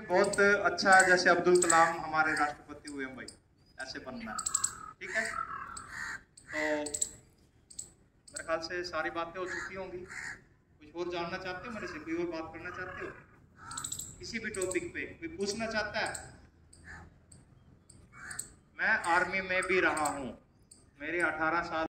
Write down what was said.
बहुत अच्छा जैसे अब्दुल कलाम हमारे राष्ट्रपति हुए भाई, ऐसे बनना है। ठीक है? तो मेरे ख्याल से सारी बातें हो चुकी होंगी। कुछ और जानना चाहते हो? मेरे से कोई और बात करना चाहते हो? किसी भी टॉपिक पे कोई पूछना चाहता है? मैं आर्मी में भी रहा हूँ। मेरे 18 साल